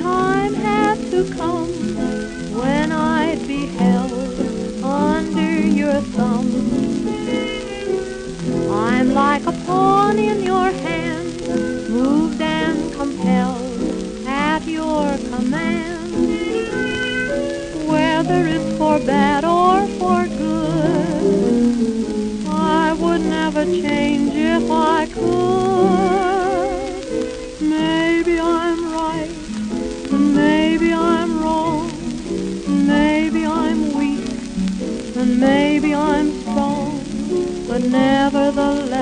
time had to come when I'd be held under your thumb. I'm like a pawn in your hand, moved and compelled at your command. Whether it's for bad or for good, I would never change if I could. Maybe I'm right, and maybe I'm strong, but nevertheless